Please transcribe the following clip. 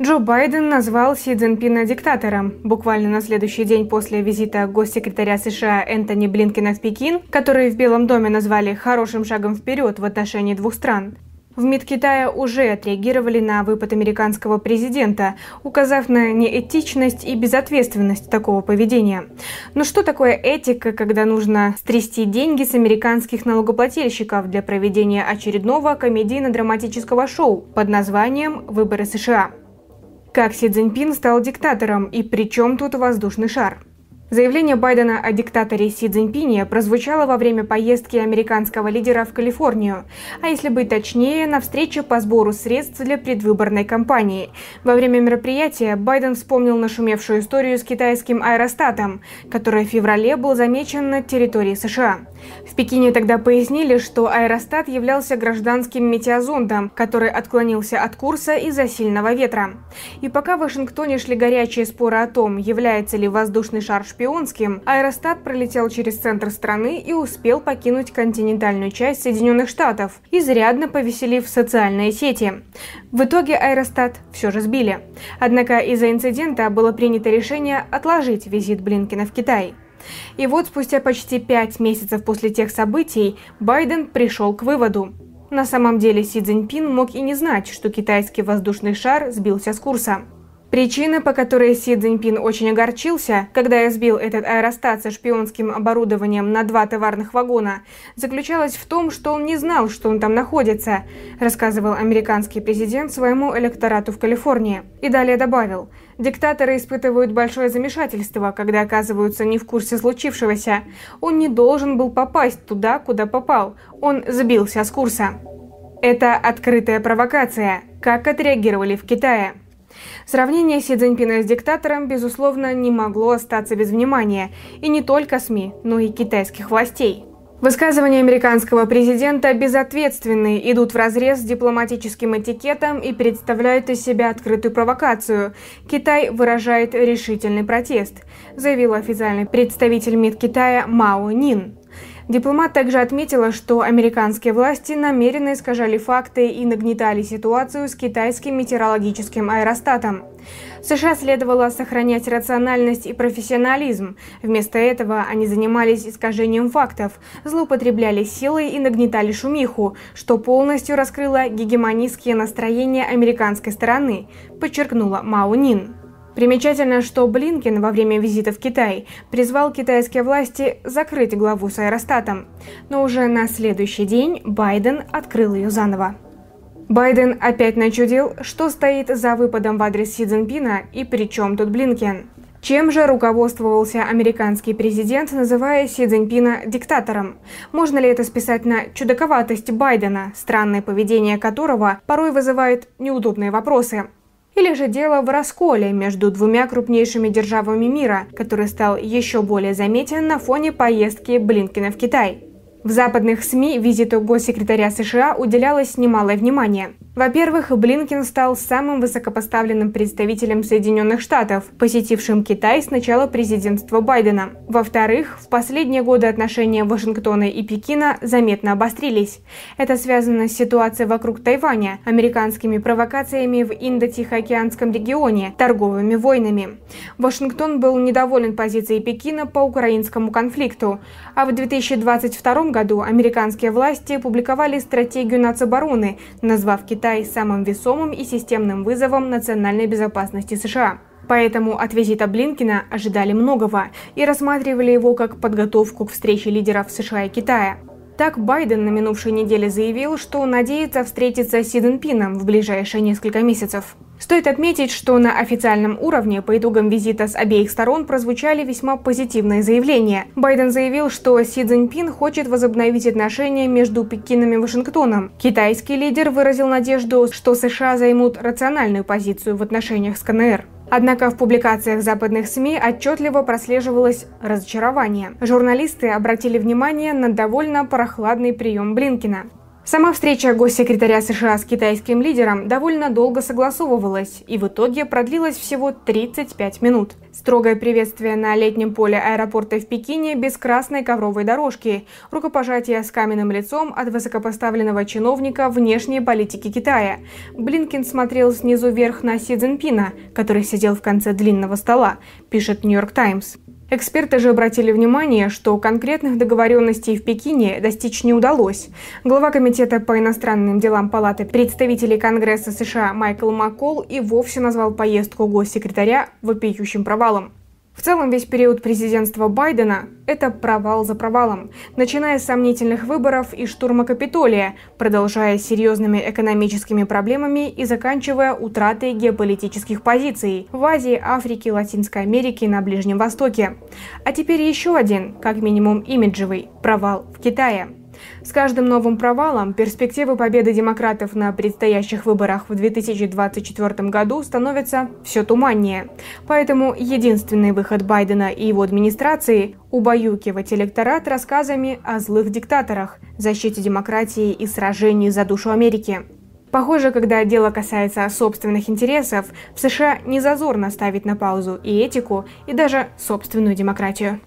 Джо Байден назвал Си Цзиньпина диктатором. Буквально на следующий день после визита госсекретаря США Энтони Блинкина в Пекин, который в Белом доме назвали хорошим шагом вперед в отношении двух стран, в МИД Китая уже отреагировали на выпад американского президента, указав на неэтичность и безответственность такого поведения. Но что такое этика, когда нужно стрясти деньги с американских налогоплательщиков для проведения очередного комедийно-драматического шоу под названием «Выборы США»? Как Си Цзиньпин стал диктатором и при чем тут воздушный шар? Заявление Байдена о диктаторе Си Цзиньпине прозвучало во время поездки американского лидера в Калифорнию, а если быть точнее, на встрече по сбору средств для предвыборной кампании. Во время мероприятия Байден вспомнил нашумевшую историю с китайским аэростатом, который в феврале был замечен на территории США. В Пекине тогда пояснили, что аэростат являлся гражданским метеозондом, который отклонился от курса из-за сильного ветра. И пока в Вашингтоне шли горячие споры о том, является ли воздушный шар шпионским, аэростат пролетел через центр страны и успел покинуть континентальную часть Соединенных Штатов, изрядно повеселив социальные сети. В итоге аэростат все же сбили. Однако из-за инцидента было принято решение отложить визит Блинкина в Китай. И вот спустя почти пять месяцев после тех событий Байден пришел к выводу. На самом деле Си Цзиньпин мог и не знать, что китайский воздушный шар сбился с курса. Причина, по которой Си Цзиньпин очень огорчился, когда я сбил этот аэростат со шпионским оборудованием на два товарных вагона, заключалась в том, что он не знал, что он там находится, рассказывал американский президент своему электорату в Калифорнии. И далее добавил, диктаторы испытывают большое замешательство, когда оказываются не в курсе случившегося. Он не должен был попасть туда, куда попал. Он сбился с курса. Это открытая провокация. Как отреагировали в Китае? Сравнение Си Цзиньпина с диктатором, безусловно, не могло остаться без внимания. И не только СМИ, но и китайских властей. Высказывания американского президента безответственны, идут вразрез с дипломатическим этикетом и представляют из себя открытую провокацию. Китай выражает решительный протест, заявил официальный представитель МИД Китая Мао Нин. Дипломат также отметила, что американские власти намеренно искажали факты и нагнетали ситуацию с китайским метеорологическим аэростатом. США следовало сохранять рациональность и профессионализм. Вместо этого они занимались искажением фактов, злоупотребляли силой и нагнетали шумиху, что полностью раскрыло гегемонистские настроения американской стороны, подчеркнула Мао Нин. Примечательно, что Блинкен во время визита в Китай призвал китайские власти закрыть главу с аэростатом, но уже на следующий день Байден открыл ее заново. Байден опять начудил, что стоит за выпадом в адрес Си Цзиньпина и при чем тут Блинкен. Чем же руководствовался американский президент, называя Си Цзиньпина диктатором? Можно ли это списать на чудаковатость Байдена, странное поведение которого порой вызывает неудобные вопросы? Или же дело в расколе между двумя крупнейшими державами мира, который стал еще более заметен на фоне поездки Блинкина в Китай. В западных СМИ визиту госсекретаря США уделялось немалое внимание. Во-первых, Блинкен стал самым высокопоставленным представителем Соединенных Штатов, посетившим Китай с начала президентства Байдена. Во-вторых, в последние годы отношения Вашингтона и Пекина заметно обострились. Это связано с ситуацией вокруг Тайваня, американскими провокациями в Индо-Тихоокеанском регионе, торговыми войнами. Вашингтон был недоволен позицией Пекина по украинскому конфликту, а в 2022 году американские власти опубликовали стратегию нацобороны, назвав Китай Китай самым весомым и системным вызовом национальной безопасности США. Поэтому от визита Блинкина ожидали многого и рассматривали его как подготовку к встрече лидеров США и Китая. Так Байден на минувшей неделе заявил, что надеется встретиться с Си Цзиньпином в ближайшие несколько месяцев. Стоит отметить, что на официальном уровне по итогам визита с обеих сторон прозвучали весьма позитивные заявления. Байден заявил, что Си Цзиньпин хочет возобновить отношения между Пекином и Вашингтоном. Китайский лидер выразил надежду, что США займут рациональную позицию в отношениях с КНР. Однако в публикациях западных СМИ отчетливо прослеживалось разочарование. Журналисты обратили внимание на довольно прохладный прием Блинкина. Сама встреча госсекретаря США с китайским лидером довольно долго согласовывалась и в итоге продлилась всего 35 минут. Строгое приветствие на летнем поле аэропорта в Пекине без красной ковровой дорожки, рукопожатие с каменным лицом от высокопоставленного чиновника внешней политики Китая. Блинкин смотрел снизу вверх на Си Цзиньпина, который сидел в конце длинного стола, пишет Нью-Йорк Таймс. Эксперты же обратили внимание, что конкретных договоренностей в Пекине достичь не удалось. Глава Комитета по иностранным делам Палаты представителей Конгресса США Майкл Маккол и вовсе назвал поездку госсекретаря вопиющим провалом. В целом, весь период президентства Байдена – это провал за провалом, начиная с сомнительных выборов и штурма Капитолия, продолжая серьезными экономическими проблемами и заканчивая утратой геополитических позиций в Азии, Африке, Латинской Америке и на Ближнем Востоке. А теперь еще один, как минимум имиджевый, провал в Китае. С каждым новым провалом перспективы победы демократов на предстоящих выборах в 2024 году становятся все туманнее. Поэтому единственный выход Байдена и его администрации – убаюкивать электорат рассказами о злых диктаторах, защите демократии и сражении за душу Америки. Похоже, когда дело касается собственных интересов, в США не зазорно ставить на паузу и этику, и даже собственную демократию.